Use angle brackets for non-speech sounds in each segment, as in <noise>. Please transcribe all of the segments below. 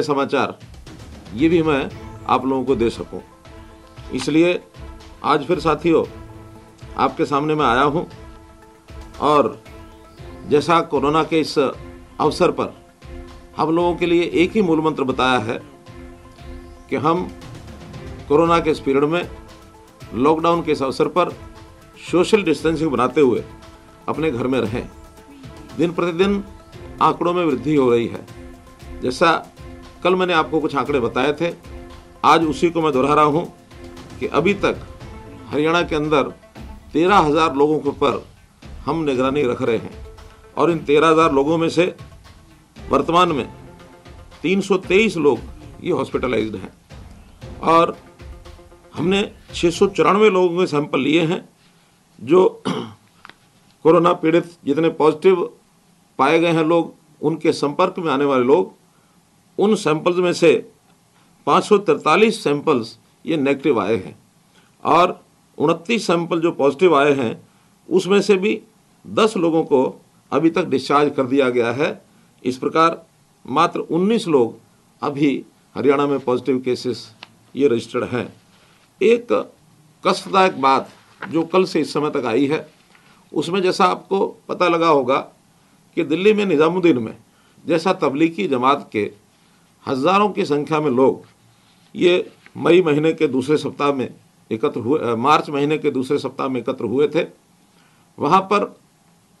नए समाचार। ये भी मैं आप लोगों को दे सकूँ। इसलिए आज फिर साथियों, आपके सामने मैं आया हूँ और जैसा कोरोना के इस अवसर पर हम लोगों के लिए एक ही मूल मंत्र बताया है कि हम कोरोना के इस पीरियड में लॉकडाउन के इस अवसर पर सोशल डिस्टेंसिंग बनाते हुए अपने घर में रहें। दिन प्रतिदिन आंकड़ों में वृद्धि हो रही है। जैसा कल मैंने आपको कुछ आंकड़े बताए थे। आज उसी को मैं दोहरा रहा हूँ कि अभी तक हरियाणा के अंदर तेरह हज़ार लोगों के ऊपर हम निगरानी रख रहे हैं। और इन तेरह हज़ार लोगों में से वर्तमान में 323 लोग ये हॉस्पिटलाइज्ड हैं। और हमने छः लोगों के सैंपल लिए हैं, जो <clears throat> कोरोना पीड़ित जितने पॉजिटिव पाए गए हैं लोग, उनके संपर्क में आने वाले लोग उन सैंपल्स में से पाँच सैंपल्स ये नेगेटिव आए हैं और उनतीस सैंपल जो पॉजिटिव आए हैं, उसमें से भी दस लोगों को अभी तक डिस्चार्ज कर दिया गया है। इस प्रकार मात्र 19 लोग अभी हरियाणा में पॉजिटिव केसेस ये रजिस्टर्ड हैं। एक कष्टदायक बात जो कल से इस समय तक आई है, उसमें जैसा आपको पता लगा होगा कि दिल्ली में निज़ामुद्दीन में जैसा तबलीगी जमात के हज़ारों की संख्या में लोग ये मई महीने के दूसरे सप्ताह में एकत्र हुए मार्च महीने के दूसरे सप्ताह में एकत्र हुए थे। वहाँ पर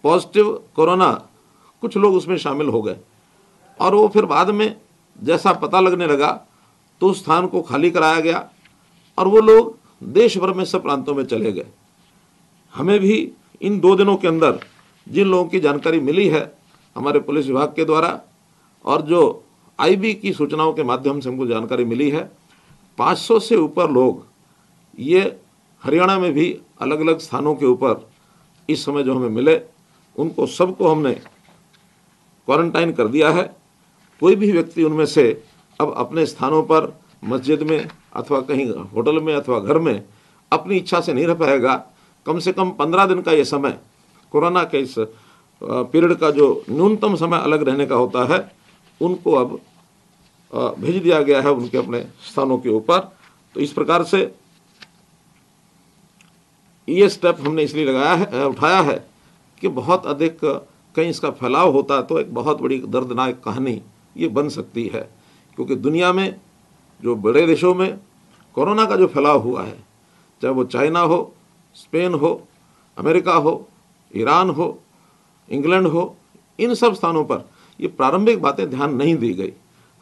पॉजिटिव कोरोना कुछ लोग उसमें शामिल हो गए। और वो फिर बाद में जैसा पता लगने लगा तो उस स्थान को खाली कराया गया और वो लोग देश भर में सब प्रांतों में चले गए। हमें भी इन दो दिनों के अंदर जिन लोगों की जानकारी मिली है हमारे पुलिस विभाग के द्वारा और जो आईबी की सूचनाओं के माध्यम से हमको जानकारी मिली है। 500 से ऊपर लोग ये हरियाणा में भी अलग अलग स्थानों के ऊपर इस समय जो हमें मिले, उनको सबको हमने क्वारंटाइन कर दिया है। कोई भी व्यक्ति उनमें से अब अपने स्थानों पर मस्जिद में अथवा कहीं होटल में अथवा घर में अपनी इच्छा से नहीं रह पाएगा। कम से कम पंद्रह दिन का ये समय, कोरोना के इस पीरियड का जो न्यूनतम समय अलग रहने का होता है, उनको अब भेज दिया गया है उनके अपने स्थानों के ऊपर। तो इस प्रकार से ये स्टेप हमने इसलिए लगाया है उठाया है कि बहुत अधिक कहीं इसका फैलाव होता है तो एक बहुत बड़ी दर्दनाक कहानी ये बन सकती है। क्योंकि दुनिया में, जो बड़े देशों में कोरोना का जो फैलाव हुआ है, चाहे वो चाइना हो, स्पेन हो, अमेरिका हो, ईरान हो, इंग्लैंड हो, इन सब स्थानों पर ये प्रारंभिक बातें ध्यान नहीं दी गई।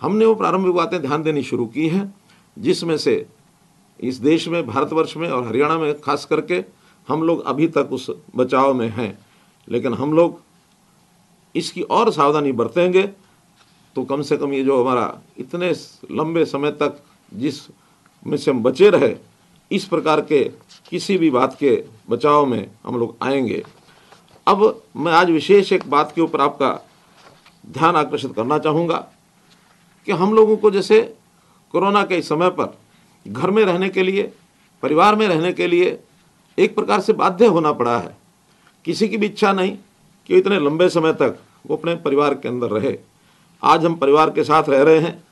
हमने वो प्रारंभिक बातें ध्यान देनी शुरू की हैं, जिसमें से इस देश में, भारतवर्ष में और हरियाणा में खास करके हम लोग अभी तक उस बचाव में हैं। लेकिन हम लोग इसकी और सावधानी बरतेंगे तो कम से कम ये जो हमारा इतने लंबे समय तक जिस में से हम बचे रहे, इस प्रकार के किसी भी बात के बचाव में हम लोग आएँगे। अब मैं आज विशेष एक बात के ऊपर आपका ध्यान आकर्षित करना चाहूँगा। कि हम लोगों को जैसे कोरोना के समय पर घर में रहने के लिए, परिवार में रहने के लिए एक प्रकार से बाध्य होना पड़ा है। किसी की भी इच्छा नहीं कि इतने लंबे समय तक वो अपने परिवार के अंदर रहे। आज हम परिवार के साथ रह रहे हैं।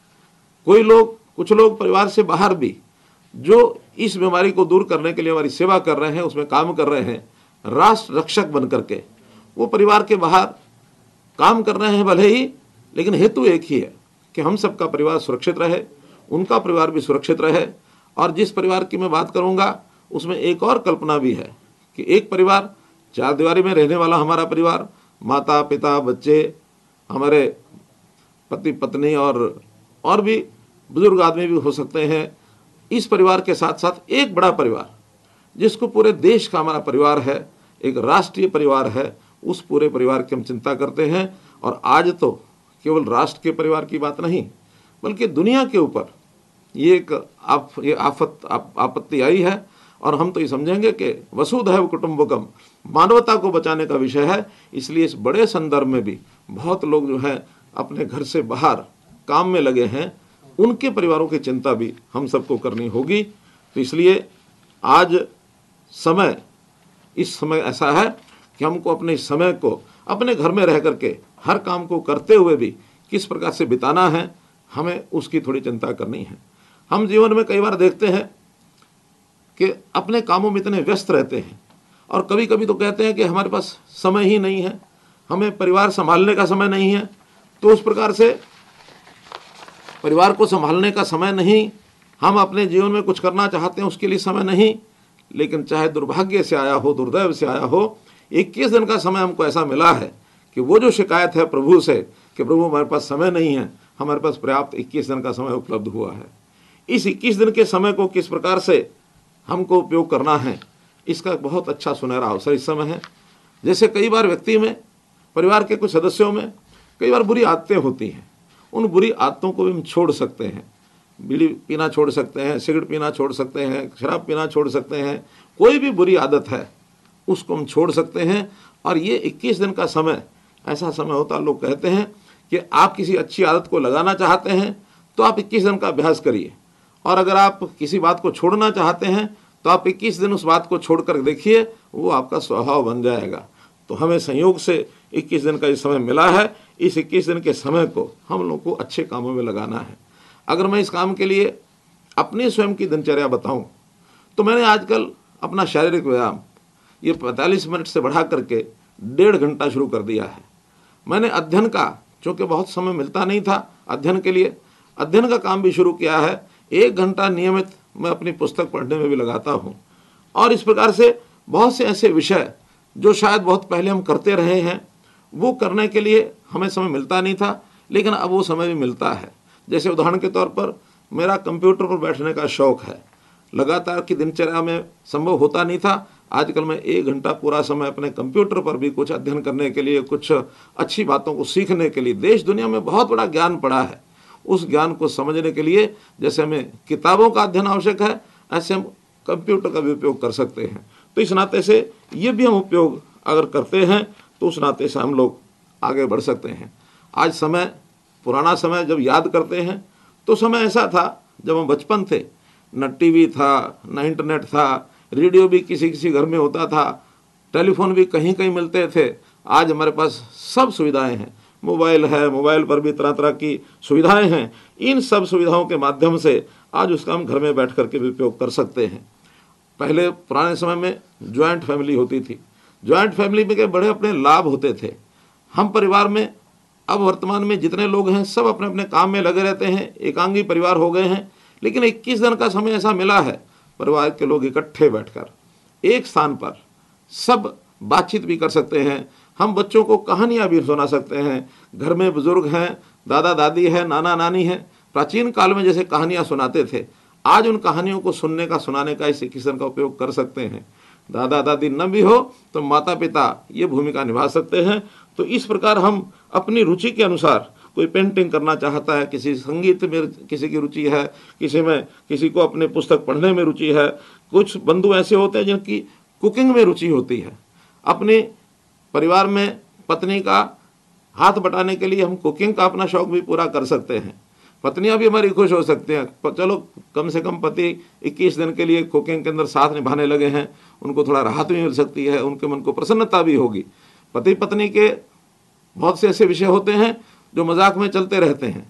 कोई लोग, कुछ लोग परिवार से बाहर भी जो इस बीमारी को दूर करने के लिए हमारी सेवा कर रहे हैं, उसमें काम कर रहे हैं, राष्ट्र रक्षक बन करके, वो परिवार के बाहर काम कर रहे हैं भले ही, लेकिन हेतु एक ही है। कि हम सबका परिवार सुरक्षित रहे, उनका परिवार भी सुरक्षित रहे। और जिस परिवार की मैं बात करूँगा, उसमें एक और कल्पना भी है कि एक परिवार, चार दीवारी में रहने वाला हमारा परिवार, माता, पिता, बच्चे, हमारे पति, पत्नी और और भी बुज़ुर्ग आदमी भी हो सकते हैं। इस परिवार के साथ साथ एक बड़ा परिवार, जिसको पूरे देश का हमारा परिवार है, एक राष्ट्रीय परिवार है, उस पूरे परिवार की हम चिंता करते हैं। और आज तो केवल राष्ट्र के परिवार की बात नहीं बल्कि दुनिया के ऊपर ये एक आप ये आफत आप, आपत्ति आई है। और हम तो ये समझेंगे कि वसुधैव कुटुम्बकम मानवता को बचाने का विषय है। इसलिए इस बड़े संदर्भ में भी बहुत लोग जो है अपने घर से बाहर काम में लगे हैं। उनके परिवारों की चिंता भी हम सबको करनी होगी। तो इसलिए आज समय इस समय ऐसा है कि हमको अपने समय को अपने घर में रह करके हर काम को करते हुए भी किस प्रकार से बिताना है, हमें उसकी थोड़ी चिंता करनी है। हम जीवन में कई बार देखते हैं कि अपने कामों में इतने व्यस्त रहते हैं और कभी कभी तो कहते हैं कि हमारे पास समय ही नहीं है, हमें परिवार संभालने का समय नहीं है तो उस प्रकार से परिवार को संभालने का समय नहीं, हम अपने जीवन में कुछ करना चाहते हैं उसके लिए समय नहीं, लेकिन चाहे दुर्भाग्य से आया हो, दुर्दैव से आया हो, इक्कीस दिन का समय हमको ऐसा मिला है कि वो जो शिकायत है प्रभु से कि प्रभु, हमारे पास समय नहीं है, हमारे पास पर्याप्त इक्कीस दिन का समय उपलब्ध हुआ है। इस इक्कीस दिन के समय को किस प्रकार से हमको उपयोग करना है, इसका बहुत अच्छा सुनहरा अवसर इस समय है। जैसे कई बार व्यक्ति में, परिवार के कुछ सदस्यों में कई बार बुरी आदतें होती हैं। उन बुरी आदतों को भी हम छोड़ सकते हैं। बीड़ी पीना छोड़ सकते हैं, सिगरेट पीना छोड़ सकते हैं, शराब पीना छोड़ सकते हैं। कोई भी बुरी आदत है, उसको हम छोड़ सकते हैं। और ये 21 दिन का समय ऐसा समय होता, लोग कहते हैं कि आप किसी अच्छी आदत को लगाना चाहते हैं तो आप 21 दिन का अभ्यास करिए। और अगर आप किसी बात को छोड़ना चाहते हैं तो आप 21 दिन उस बात को छोड़कर देखिए, वो आपका स्वभाव बन जाएगा। तो हमें संयोग से 21 दिन का ये समय मिला है। इस 21 दिन के समय को हम लोग को अच्छे कामों में लगाना है। अगर मैं इस काम के लिए अपने स्वयं की दिनचर्या बताऊँ तो मैंने आजकल अपना शारीरिक व्यायाम ये 45 मिनट से बढ़ा करके डेढ़ घंटा शुरू कर दिया है। मैंने अध्ययन का चूँकि बहुत समय मिलता नहीं था अध्ययन के लिए, अध्ययन का काम भी शुरू किया है। एक घंटा नियमित मैं अपनी पुस्तक पढ़ने में भी लगाता हूँ। और इस प्रकार से बहुत से ऐसे विषय, जो शायद बहुत पहले हम करते रहे हैं, वो करने के लिए हमें समय मिलता नहीं था, लेकिन अब वो समय भी मिलता है। जैसे उदाहरण के तौर पर, मेरा कंप्यूटर पर बैठने का शौक है। लगातार की दिनचर्या में संभव होता नहीं था आजकल मैं एक घंटा पूरा समय अपने कंप्यूटर पर भी कुछ अध्ययन करने के लिए, कुछ अच्छी बातों को सीखने के लिए, देश दुनिया में बहुत बड़ा ज्ञान पड़ा है। उस ज्ञान को समझने के लिए जैसे हमें किताबों का अध्ययन आवश्यक है, ऐसे हम कंप्यूटर का भी उपयोग कर सकते हैं। तो इस नाते से ये भी हम उपयोग अगर करते हैं तो उस नाते से हम लोग आगे बढ़ सकते हैं। आज समय, पुराना समय जब याद करते हैं तो समय ऐसा था जब हम बचपन थे। न टीवी था, न इंटरनेट था रेडियो भी किसी किसी घर में होता था, टेलीफोन भी कहीं कहीं मिलते थे। आज हमारे पास सब सुविधाएँ हैं। मोबाइल है, मोबाइल पर भी तरह तरह की सुविधाएँ हैं। इन सब सुविधाओं के माध्यम से आज उसका हम घर में बैठ करके भी उपयोग कर सकते हैं। पहले पुराने समय में ज्वाइंट फैमिली होती थी। ज्वाइंट फैमिली में के बड़े अपने लाभ होते थे। हम परिवार में, अब वर्तमान में जितने लोग हैं, सब अपने अपने काम में लगे रहते हैं। एकांगी परिवार हो गए हैं। लेकिन 21 दिन का समय ऐसा मिला है परिवार के लोग इकट्ठे बैठकर एक स्थान पर सब बातचीत भी कर सकते हैं। हम बच्चों को कहानियाँ भी सुना सकते हैं। घर में बुज़ुर्ग हैं, दादा दादी हैं, नाना नानी है। प्राचीन काल में जैसे कहानियाँ सुनाते थे, आज उन कहानियों को सुनने का, सुनाने का इस किस्म का उपयोग कर सकते हैं। दादा दादी न भी हो तो माता पिता ये भूमिका निभा सकते हैं। तो इस प्रकार हम अपनी रुचि के अनुसार कोई पेंटिंग करना चाहता है, किसी संगीत में किसी की रुचि है, किसी में, किसी को अपने पुस्तक पढ़ने में रुचि है, कुछ बंधु ऐसे होते हैं जिनकी कुकिंग में रुचि होती है। अपने परिवार में पत्नी का हाथ बटाने के लिए हम कुकिंग का अपना शौक भी पूरा कर सकते हैं। पत्नियाँ भी हमारी खुश हो सकती हैं। चलो, कम से कम पति 21 दिन के लिए कुकिंग के अंदर साथ निभाने लगे हैं, उनको थोड़ा राहत भी मिल सकती है, उनके मन को प्रसन्नता भी होगी। पति पत्नी के बहुत से ऐसे विषय होते हैं जो मज़ाक में चलते रहते हैं।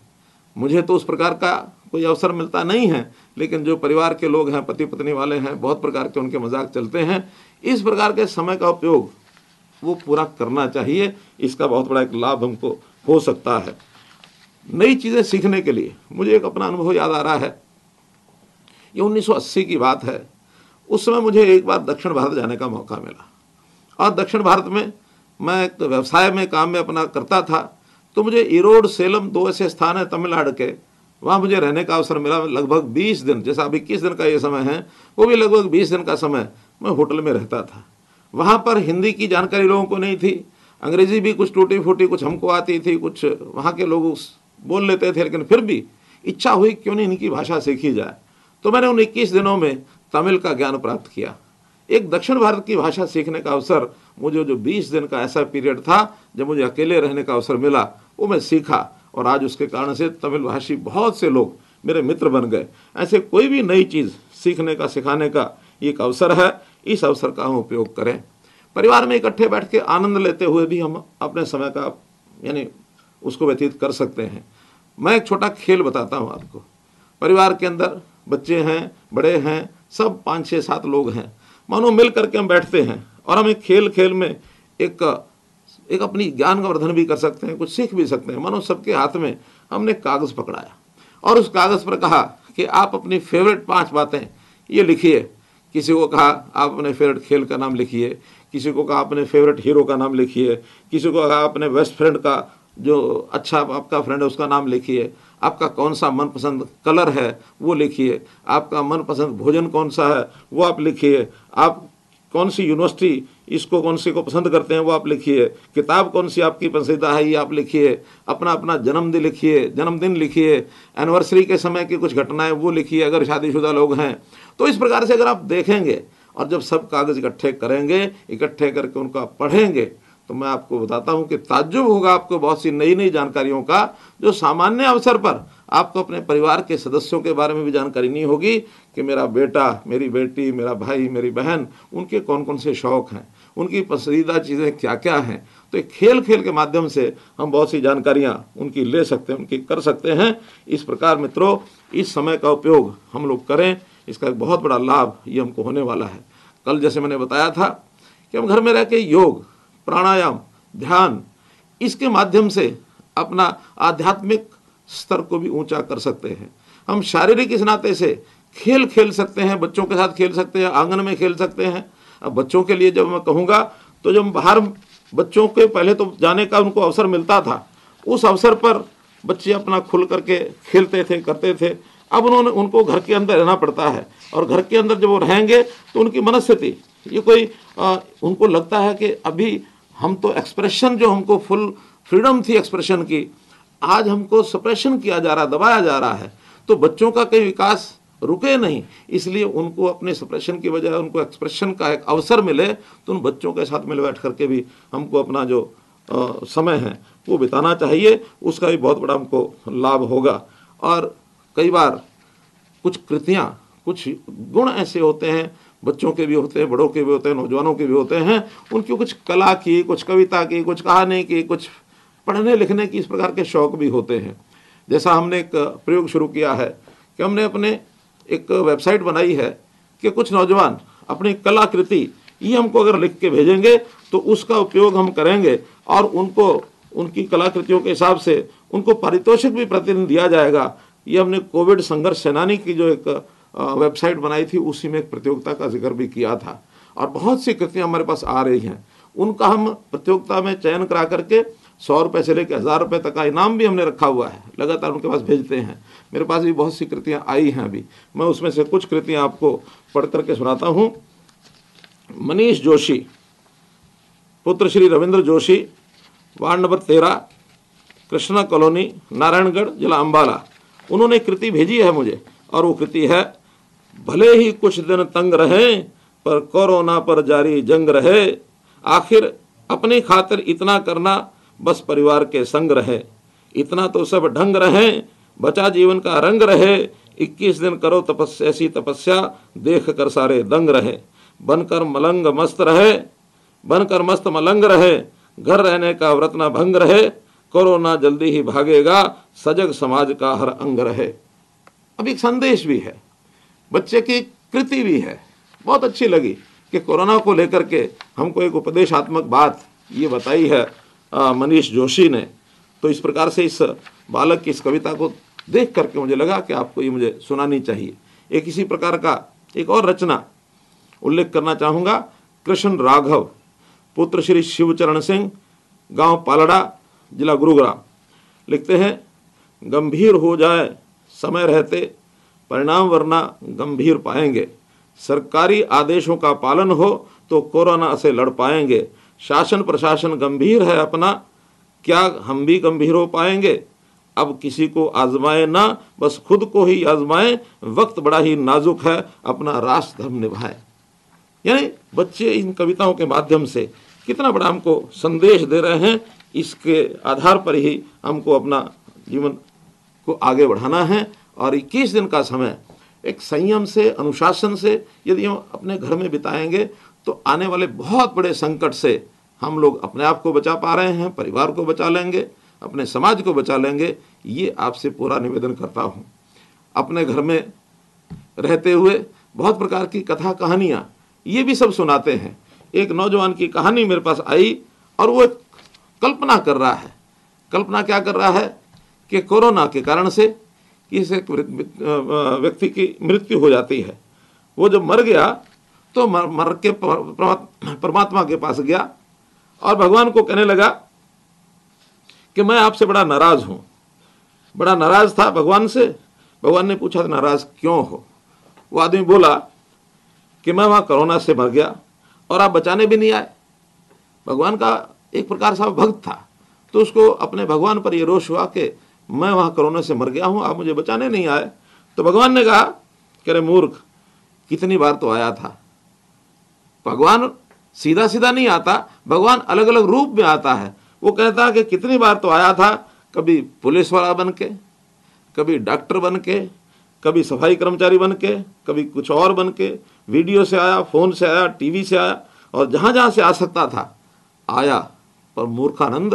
मुझे तो उस प्रकार का कोई अवसर मिलता नहीं है, लेकिन जो परिवार के लोग हैं पति पत्नी वाले हैं, बहुत प्रकार के उनके मज़ाक चलते हैं। इस प्रकार के समय का उपयोग वो पूरा करना चाहिए, इसका बहुत बड़ा एक लाभ हमको हो सकता है। नई चीज़ें सीखने के लिए मुझे एक अपना अनुभव याद आ रहा है। ये 1980 की बात है। उस समय मुझे एक बार दक्षिण भारत जाने का मौका मिला। और दक्षिण भारत में मैं एक व्यवसाय में, काम में अपना करता था। तो मुझे इरोड, सेलम दो ऐसे स्थान है तमिलनाडु के। वहाँ मुझे रहने का अवसर मिला लगभग 20 दिन। जैसा अभी इक्कीस दिन का ये समय है, वो भी लगभग 20 दिन का समय मैं होटल में रहता था। वहाँ पर हिंदी की जानकारी लोगों को नहीं थी। अंग्रेज़ी भी कुछ टूटी फूटी कुछ हमको आती थी, कुछ वहाँ के लोग बोल लेते थे, लेकिन फिर भी इच्छा हुई क्यों नहीं इनकी भाषा सीखी जाए। तो मैंने उन इक्कीस दिनों में तमिल का ज्ञान प्राप्त किया। एक दक्षिण भारत की भाषा सीखने का अवसर मुझे जो 20 दिन का ऐसा पीरियड था, जब मुझे अकेले रहने का अवसर मिला वो मैं सीखा और आज उसके कारण से तमिल भाषी बहुत से लोग मेरे मित्र बन गए। ऐसे कोई भी नई चीज़ सीखने का, सिखाने का एक अवसर है। इस अवसर का हम उपयोग करें। परिवार में इकट्ठे बैठ के आनंद लेते हुए भी हम अपने समय का, यानी उसको व्यतीत कर सकते हैं। मैं एक छोटा खेल बताता हूँ आपको। परिवार के अंदर बच्चे हैं, बड़े हैं, सब पाँच छः सात लोग हैं। मानो मिल करके हम बैठते हैं और हम एक खेल खेल में एक एक अपनी ज्ञान का वर्धन भी कर सकते हैं, कुछ सीख भी सकते हैं। मानो सबके हाथ में हमने कागज़ पकड़ाया। और उस कागज़ पर कहा कि आप अपनी फेवरेट पाँच बातें ये लिखिए। किसी को कहा, आप अपने फेवरेट खेल का नाम लिखिए। किसी को कहा, अपने फेवरेट हीरो का नाम लिखिए। किसी को कहा, अपने बेस्ट फ्रेंड का जो अच्छा आपका फ्रेंड है, उसका नाम लिखिए। आपका कौन सा मनपसंद कलर है, वो लिखिए। आपका मनपसंद भोजन कौन सा है, वो आप लिखिए। आप कौन सी यूनिवर्सिटी इसको कौन सी को पसंद करते हैं वो आप लिखिए। किताब कौन सी आपकी पसंदीदा है, ये आप लिखिए। अपना अपना जन्मदिन लिखिए जन्मदिन लिखिए एनिवर्सरी के समय की कुछ घटनाएँ वो लिखिए, अगर शादीशुदा लोग हैं। तो इस प्रकार से अगर आप देखेंगे और जब सब कागज़ इकट्ठे करेंगे, इकट्ठे करके उनका पढ़ेंगे तो मैं आपको बताता हूँ कि ताज्जुब होगा आपको बहुत सी नई नई जानकारियों का, जो सामान्य अवसर पर आपको अपने परिवार के सदस्यों के बारे में भी जानकारी नहीं होगी कि मेरा बेटा, मेरी बेटी, मेरा भाई, मेरी बहन, उनके कौन कौन से शौक़ हैं, उनकी पसंदीदा चीज़ें क्या क्या हैं। तो एक खेल खेल के माध्यम से हम बहुत सी जानकारियाँ उनकी ले सकते हैं, उनकी कर सकते हैं। इस प्रकार मित्रों, इस समय का उपयोग हम लोग करें, इसका एक बहुत बड़ा लाभ ये हमको होने वाला है। कल जैसे मैंने बताया था कि हम घर में रह के योग प्राणायाम ध्यान इसके माध्यम से अपना आध्यात्मिक स्तर को भी ऊँचा कर सकते हैं। हम शारीरिक इस नाते से खेल खेल सकते हैं बच्चों के साथ खेल सकते हैं आँगन में खेल सकते हैं। अब बच्चों के लिए जब मैं कहूँगा तो जब बाहर बच्चों के पहले तो जाने का उनको अवसर मिलता था उस अवसर पर बच्चे अपना खुल करके खेलते थे करते थे। अब उन्होंने उनको घर के अंदर रहना पड़ता है और घर के अंदर जब वो रहेंगे तो उनकी मनस्थिति ये कोई आ, उनको लगता है कि अभी हम तो एक्सप्रेशन जो हमको फुल फ्रीडम थी एक्सप्रेशन की आज हमको सप्रेशन किया जा रहा दबाया जा रहा है। तो बच्चों का कई विकास रुके नहीं इसलिए उनको अपने सप्रेशन की बजाय उनको एक्सप्रेशन का एक अवसर मिले तो उन बच्चों के साथ मिल बैठ करके भी हमको अपना जो आ, समय है वो बिताना चाहिए। उसका भी बहुत बड़ा हमको लाभ होगा। और कई बार कुछ कृतियाँ कुछ गुण ऐसे होते हैं बच्चों के भी होते हैं, बड़ों के भी होते हैं, नौजवानों के भी होते हैं। उनकी कुछ कला की, कुछ कविता की, कुछ कहानी की, कुछ पढ़ने लिखने की इस प्रकार के शौक भी होते हैं। जैसा हमने एक प्रयोग शुरू किया है कि हमने अपने एक वेबसाइट बनाई है कि कुछ नौजवान अपनी कलाकृति ये हमको अगर लिख के भेजेंगे तो उसका उपयोग हम करेंगे और उनको, उनकी कलाकृतियों के हिसाब से उनको पारितोषिक भी प्रतिदिन दिया जाएगा। ये हमने कोविड संघर्ष सेनानी की जो एक वेबसाइट बनाई थी, उसी में एक प्रतियोगिता का ज़िक्र भी किया था। और बहुत सी कृतियाँ हमारे पास आ रही हैं। उनका हम प्रतियोगिता में चयन करा करके सौ रुपये से लेकर हज़ार रुपये तक का इनाम भी हमने रखा हुआ है। लगातार उनके पास भेजते हैं। मेरे पास भी बहुत सी कृतियाँ आई हैं अभी। मैं उसमें से कुछ कृतियाँ आपको पढ़ करके सुनाता हूँ। मनीष जोशी, पुत्र श्री रविंद्र जोशी, वार्ड नंबर तेरह, कृष्णा कॉलोनी, नारायणगढ़, जिला अम्बाला उन्होंने कृति भेजी है मुझे, और वो कृति है भले ही कुछ दिन तंग रहे, पर कोरोना पर जारी जंग रहे। आखिर अपनी खातिर इतना करना बस परिवार के संग रहे। इतना तो सब ढंग रहे, बचा जीवन का रंग रहे। 21 दिन करो तपस्या, ऐसी तपस्या देख कर सारे दंग रहे। बनकर मलंग मस्त रहे, बनकर मस्त मलंग रहे। घर रहने का व्रत न भंग रहे। कोरोना जल्दी ही भागेगा, सजग समाज का हर अंग रहे। अब एक संदेश भी है। बच्चे की कृति भी है। बहुत अच्छी लगी कि कोरोना को लेकर के हमको एक उपदेशात्मक बात ये बताई है मनीष जोशी ने। तो इस प्रकार से इस बालक की इस कविता को देख करके मुझे लगा कि आपको ये मुझे सुनानी चाहिए। एक इसी प्रकार का एक और रचना उल्लेख करना चाहूँगा। कृष्ण राघव, पुत्र श्री शिवचरण सिंह, गाँव पालड़ा, जिला गुरुग्राम। लिखते हैं, गंभीर हो जाए, समय रहते परिणाम वरना गंभीर पाएँगे। सरकारी आदेशों का पालन हो तो कोरोना से लड़ पाएँगे। शासन प्रशासन गंभीर है अपना, क्या हम भी गंभीर हो पाएँगे? अब किसी को आजमाए ना, बस खुद को ही आजमाए, वक्त बड़ा ही नाजुक है, अपना राष्ट्र धर्म निभाए। यानी बच्चे इन कविताओं के माध्यम से कितना बड़ा हमको संदेश दे रहे हैं, इसके आधार पर ही हमको अपना जीवन को आगे बढ़ाना है और 21 दिन का समय एक संयम से, अनुशासन से यदि हम अपने घर में बिताएँगे तो आने वाले बहुत बड़े संकट से हम लोग अपने आप को बचा पा रहे हैं, परिवार को बचा लेंगे, अपने समाज को बचा लेंगे, ये आपसे पूरा निवेदन करता हूँ। अपने घर में रहते हुए बहुत प्रकार की कथा कहानियाँ, ये भी सब सुनाते हैं। एक नौजवान की कहानी मेरे पास आई और वो कल्पना कर रहा है। कल्पना क्या कर रहा है कि कोरोना के कारण से किसी व्यक्ति की मृत्यु हो जाती है। वो जब मर गया तो मर, मर के परमात्मा के पास गया और भगवान को कहने लगा कि मैं आपसे बड़ा नाराज़ हूँ। बड़ा नाराज़ था भगवान से। भगवान ने पूछा था नाराज़ क्यों हो? वो आदमी बोला कि मैं वहाँ कोरोना से मर गया और आप बचाने भी नहीं आए। भगवान का एक प्रकार से भक्त था। तो उसको अपने भगवान पर यह रोष हुआ कि मैं वहाँ कोरोना से मर गया हूँ, आप मुझे बचाने नहीं आए। तो भगवान ने कहा कि अरे मूर्ख, कितनी बार तो आया था? भगवान सीधा सीधा नहीं आता, भगवान अलग अलग रूप में आता है। वो कहता कि कितनी बार तो आया था, कभी पुलिस वाला बन के, कभी डॉक्टर बन के, कभी सफ़ाई कर्मचारी बन के, कभी कुछ और बन के, वीडियो से आया, फ़ोन से आया, टीवी से आया, और जहाँ जहाँ से आ सकता था, आया, पर मूर्खानंद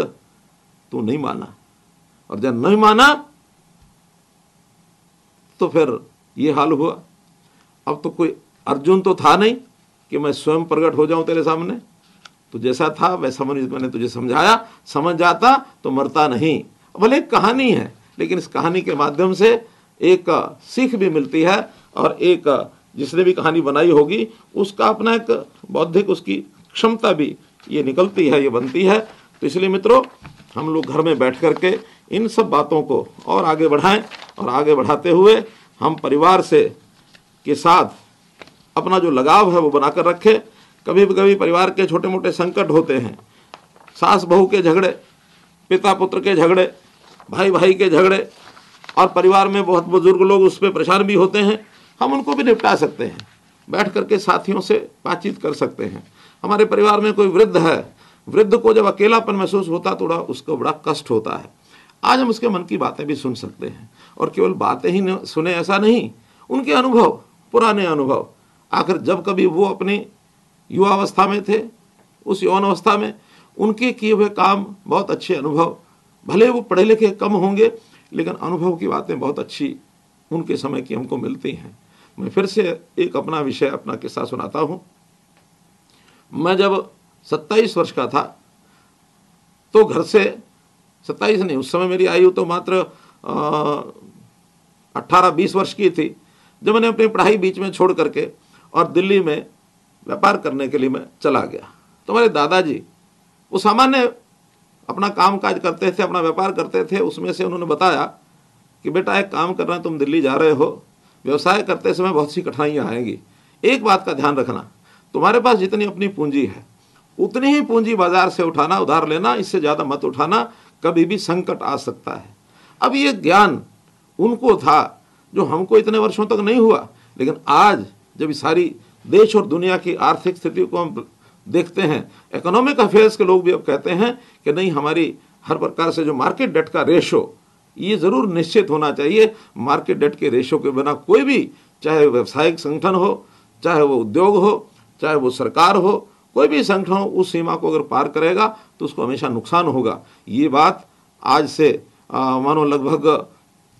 तू नहीं माना। और जब नहीं माना तो फिर ये हाल हुआ। अब तो कोई अर्जुन तो था नहीं कि मैं स्वयं प्रकट हो जाऊँ तेरे सामने। तो जैसा था, वैसा मनुष्य मैंने तुझे समझाया। समझ जाता तो मरता नहीं। भले एक कहानी है, लेकिन इस कहानी के माध्यम से एक सीख भी मिलती है और एक जिसने भी कहानी बनाई होगी, उसका अपना एक बौद्धिक उसकी क्षमता भी ये निकलती है, ये बनती है। तो इसलिए मित्रों, हम लोग घर में बैठ करके इन सब बातों को और आगे बढ़ाएँ और आगे बढ़ाते हुए हम परिवार से के साथ अपना जो लगाव है वो बनाकर रखें। कभी कभी परिवार के छोटे मोटे संकट होते हैं। सास बहू के झगड़े, पिता पुत्र के झगड़े भाई भाई के झगड़े और परिवार में बहुत बुज़ुर्ग लोग उस पर परेशान भी होते हैं। हम उनको भी निपटा सकते हैं। बैठ करके साथियों से बातचीत कर सकते हैं। हमारे परिवार में कोई वृद्ध है, वृद्ध को जब अकेलापन महसूस होता थोड़ा उसको बड़ा कष्ट होता है। आज हम उसके मन की बातें भी सुन सकते हैं। और केवल बातें ही सुने ऐसा नहीं, उनके अनुभव, पुराने अनुभव। आखिर जब कभी वो अपनी युवावस्था में थे, उस यौन अवस्था में, उनके किए हुए काम बहुत अच्छे अनुभव, भले वो पढ़े लिखे कम होंगे, लेकिन अनुभव की बातें बहुत अच्छी उनके समय की हमको मिलती हैं। मैं फिर से एक अपना विषय अपना किस्सा सुनाता हूँ। मैं जब सत्ताईस वर्ष का था तो घर से सत्ताईस नहीं, उस समय मेरी आयु तो मात्र अट्ठारह बीस वर्ष की थी। जब मैंने अपनी पढ़ाई बीच में छोड़ करके और दिल्ली में व्यापार करने के लिए मैं चला गया। तो मेरे दादाजी, वो सामान्य अपना काम काज करते थे, अपना व्यापार करते थे, उसमें से उन्होंने बताया कि बेटा एक काम करना, तुम दिल्ली जा रहे हो, व्यवसाय करते समय बहुत सी कठिनाइयाँ आएँगी। एक बात का ध्यान रखना, तुम्हारे पास जितनी अपनी पूंजी है, उतनी ही पूंजी बाज़ार से उठाना, उधार लेना, इससे ज़्यादा मत उठाना कभी भी संकट आ सकता है। अब ये ज्ञान उनको था जो हमको इतने वर्षों तक नहीं हुआ। लेकिन आज जब सारी देश और दुनिया की आर्थिक स्थिति को हम देखते हैं इकोनॉमिक अफेयर्स के लोग भी अब कहते हैं कि नहीं, हमारी हर प्रकार से जो मार्केट डेट का रेशो ये ज़रूर निश्चित होना चाहिए। मार्केट डेट के रेशो के बिना कोई भी, चाहे व्यवसायिक संगठन हो, चाहे वो उद्योग हो, चाहे वो सरकार हो कोई भी संगठन उस सीमा को अगर पार करेगा तो उसको हमेशा नुकसान होगा। ये बात आज से मानो लगभग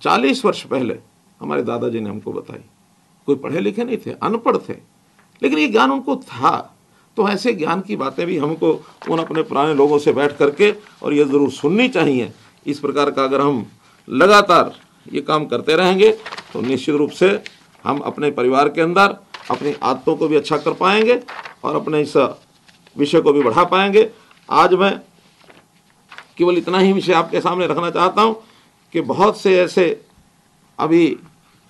चालीस वर्ष पहले हमारे दादाजी ने हमको बताई। कोई पढ़े लिखे नहीं थे, अनपढ़ थे। लेकिन ये ज्ञान उनको था। तो ऐसे ज्ञान की बातें भी हमको उन अपने पुराने लोगों से बैठ करके और ये ज़रूर सुननी चाहिए। इस प्रकार का अगर हम लगातार ये काम करते रहेंगे तो निश्चित रूप से हम अपने परिवार के अंदर अपनी आदतों को भी अच्छा कर पाएँगे। और अपने इस विषय को भी बढ़ा पाएँगे। आज मैं केवल इतना ही विषय आपके सामने रखना चाहता हूँ कि बहुत से ऐसे अभी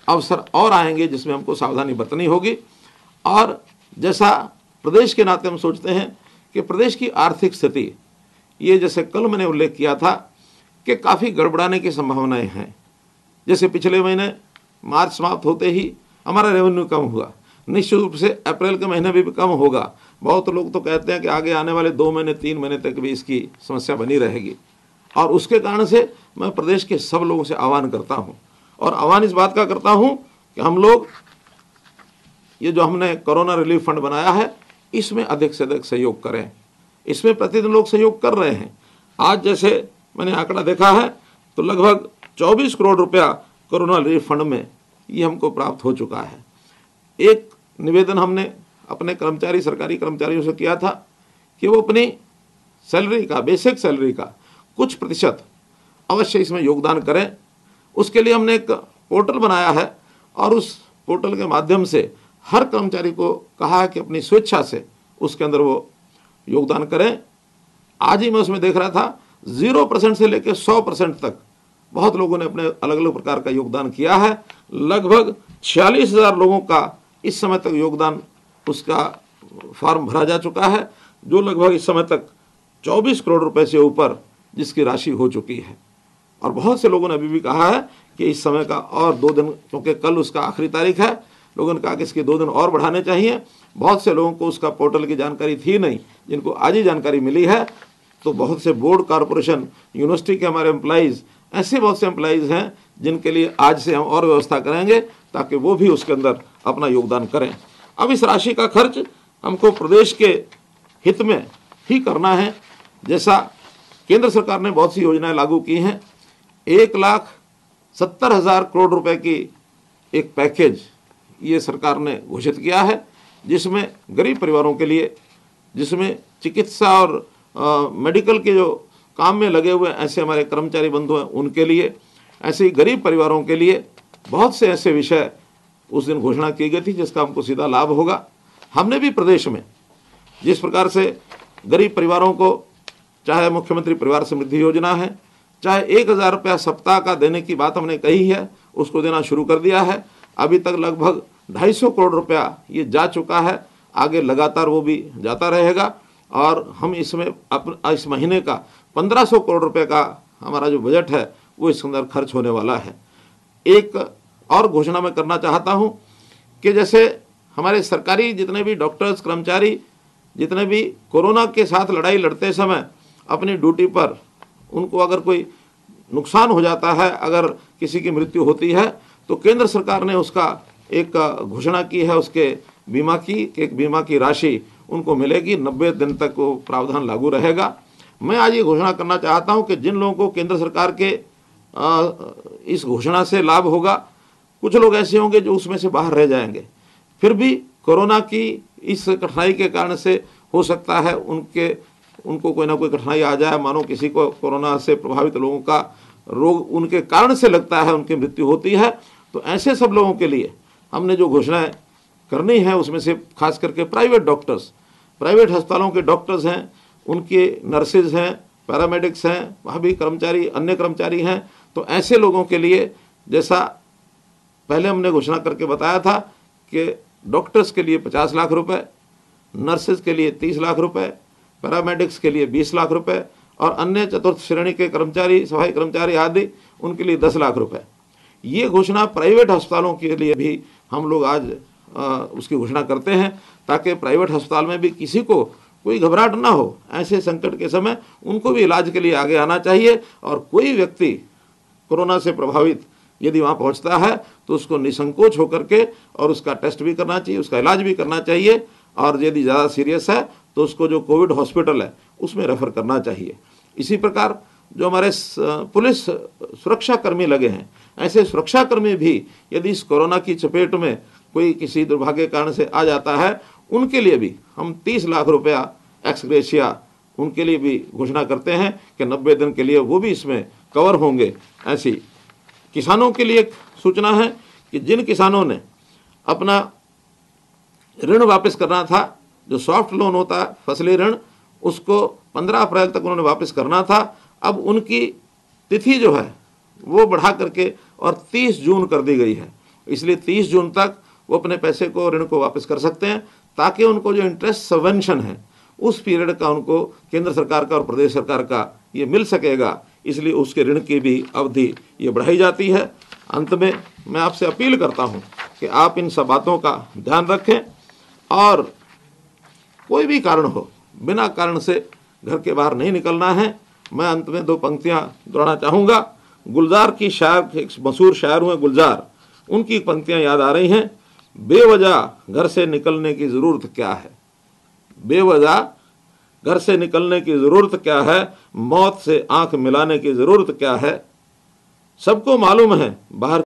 अवसर और आएँगे जिसमें हमको सावधानी बरतनी होगी। और जैसा प्रदेश के नाते हम सोचते हैं कि प्रदेश की आर्थिक स्थिति, ये जैसे कल मैंने उल्लेख किया था कि काफ़ी गड़बड़ाने की संभावनाएँ हैं। जैसे पिछले महीने मार्च समाप्त होते ही हमारा रेवेन्यू कम हुआ। निश्चित रूप से अप्रैल के महीने भी, कम होगा। बहुत लोग तो कहते हैं कि आगे आने वाले दो महीने तीन महीने तक भी इसकी समस्या बनी रहेगी। और उसके कारण से मैं प्रदेश के सब लोगों से आह्वान करता हूँ। और आह्वान इस बात का करता हूँ कि हम लोग ये जो हमने कोरोना रिलीफ फंड बनाया है इसमें अधिक से अधिक सहयोग करें। इसमें प्रतिदिन लोग सहयोग कर रहे हैं। आज जैसे मैंने आंकड़ा देखा है तो लगभग 24 करोड़ रुपया कोरोना रिलीफ फंड में ये हमको प्राप्त हो चुका है। एक निवेदन हमने अपने कर्मचारी, सरकारी कर्मचारियों से किया था कि वो अपनी सैलरी का, बेसिक सैलरी का कुछ प्रतिशत अवश्य इसमें योगदान करें। उसके लिए हमने एक पोर्टल बनाया है और उस पोर्टल के माध्यम से हर कर्मचारी को कहा है कि अपनी स्वेच्छा से उसके अंदर वो योगदान करें। आज ही मैं उसमें देख रहा था, ज़ीरो परसेंट से लेकर सौ परसेंट तक बहुत लोगों ने अपने अलग अलग प्रकार का योगदान किया है। लगभग छियालीस हज़ार लोगों का इस समय तक योगदान उसका फॉर्म भरा जा चुका है, जो लगभग इस समय तक 24 करोड़ रुपए से ऊपर जिसकी राशि हो चुकी है। और बहुत से लोगों ने अभी भी कहा है कि इस समय का और दो दिन, क्योंकि कल उसका आखिरी तारीख है, लोगों ने कहा कि इसके दो दिन और बढ़ाने चाहिए। बहुत से लोगों को उसका पोर्टल की जानकारी थी नहीं, जिनको आज ही जानकारी मिली है। तो बहुत से बोर्ड, कॉरपोरेशन, यूनिवर्सिटी के हमारे एम्प्लॉज़ ऐसे बहुत से एम्प्लॉज़ हैं जिनके लिए आज से हम और व्यवस्था करेंगे। ताकि वो भी उसके अंदर अपना योगदान करें। अब इस राशि का खर्च हमको प्रदेश के हित में ही करना है। जैसा केंद्र सरकार ने बहुत सी योजनाएँ लागू की हैं। एक लाख सत्तर हज़ार करोड़ रुपए की एक पैकेज ये सरकार ने घोषित किया है जिसमें गरीब परिवारों के लिए जिसमें चिकित्सा और आ, मेडिकल के जो काम में लगे हुए ऐसे हमारे कर्मचारी बंधु हैं उनके लिए ऐसे ही गरीब परिवारों के लिए बहुत से ऐसे विषय उस दिन घोषणा की गई थी जिसका हमको सीधा लाभ होगा। हमने भी प्रदेश में जिस प्रकार से गरीब परिवारों को, चाहे मुख्यमंत्री परिवार समृद्धि योजना है, चाहे एक हज़ार रुपया सप्ताह का देने की बात हमने कही है, उसको देना शुरू कर दिया है। अभी तक लगभग ढाई सौ करोड़ रुपया ये जा चुका है। आगे लगातार वो भी जाता रहेगा और हम इसमें अप, इस महीने का पंद्रह सौ करोड़ रुपये का हमारा जो बजट है, वो इसके अंदर खर्च होने वाला है। एक और घोषणा मैं करना चाहता हूँ कि जैसे हमारे सरकारी जितने भी डॉक्टर्स, कर्मचारी, जितने भी कोरोना के साथ लड़ाई लड़ते समय अपनी ड्यूटी पर उनको अगर कोई नुकसान हो जाता है, अगर किसी की मृत्यु होती है तो केंद्र सरकार ने उसका एक घोषणा की है, उसके बीमा की एक बीमा की राशि उनको मिलेगी, नब्बे दिन तक वो प्रावधान लागू रहेगा। मैं आज ये घोषणा करना चाहता हूँ कि जिन लोगों को केंद्र सरकार के इस घोषणा से लाभ होगा। कुछ लोग ऐसे होंगे जो उसमें से बाहर रह जाएँगे। फिर भी कोरोना की इस कठिनाई के कारण से हो सकता है उनके, उनको कोई ना कोई कठिनाई आ जाए। मानो किसी को कोरोना से प्रभावित लोगों का रोग उनके कारण से लगता है, उनकी मृत्यु होती है। तो ऐसे सब लोगों के लिए हमने जो घोषणाएँ करनी है, उसमें से खास करके प्राइवेट डॉक्टर्स, प्राइवेट अस्पतालों के डॉक्टर्स हैं, उनके नर्सेज हैं, पैरामेडिक्स हैं, वहाँ भी कर्मचारी, अन्य कर्मचारी हैं। तो ऐसे लोगों के लिए जैसा पहले हमने घोषणा करके बताया था कि डॉक्टर्स के लिए पचास लाख रुपए नर्सेज के लिए तीस लाख रुपए पैरामेडिक्स के लिए बीस लाख रुपए और अन्य चतुर्थ श्रेणी के कर्मचारी सफ़ाई कर्मचारी आदि उनके लिए दस लाख रुपए। ये घोषणा प्राइवेट अस्पतालों के लिए भी हम लोग आज आ, उसकी घोषणा करते हैं ताकि प्राइवेट अस्पताल में भी किसी को कोई घबराहट ना हो। ऐसे संकट के समय उनको भी इलाज के लिए आगे आना चाहिए और कोई व्यक्ति कोरोना से प्रभावित यदि वहाँ पहुँचता है तो उसको निसंकोच होकर के और उसका टेस्ट भी करना चाहिए, उसका इलाज भी करना चाहिए, और यदि ज़्यादा सीरियस है तो उसको जो कोविड हॉस्पिटल है, उसमें रेफर करना चाहिए। इसी प्रकार जो हमारे पुलिस सुरक्षाकर्मी लगे हैं, ऐसे सुरक्षाकर्मी भी यदि इस कोरोना की चपेट में कोई किसी दुर्भाग्य कारण से आ जाता है, उनके लिए भी हम 30 लाख रुपया एक्सग्रेशिया उनके लिए भी घोषणा करते हैं कि 90 दिन के लिए वो भी इसमें कवर होंगे, ऐसी। किसानों के लिए सूचना है कि जिन किसानों ने अपना ऋण वापस करना था, जो सॉफ्ट लोन होता है, फसली ऋण, उसको 15 अप्रैल तक उन्होंने वापस करना था। अब उनकी तिथि जो है, वो बढ़ा करके और 30 जून कर दी गई है। इसलिए 30 जून तक वो अपने पैसे को, ऋण को वापस कर सकते हैं, ताकि उनको जो इंटरेस्ट सबवेंशन है, उस पीरियड का उनको केंद्र सरकार का और प्रदेश सरकार का ये मिल सकेगा। इसलिए उसके ऋण की भी अवधि ये बढ़ाई जाती है। अंत में मैं आपसे अपील करता हूँ कि आप इन सब बातों का ध्यान रखें और कोई भी कारण हो, बिना कारण से घर के बाहर नहीं निकलना है। मैं अंत में दो पंक्तियाँ दोहराना चाहूँगा। गुलजार की शायर एक मशहूर शायर हुए गुलजार, उनकी पंक्तियाँ याद आ रही हैं। बेवजह घर से निकलने की ज़रूरत क्या है? बेवजह घर से निकलने की ज़रूरत क्या है? मौत से आँख मिलाने की ज़रूरत क्या है? सबको मालूम है, बाहर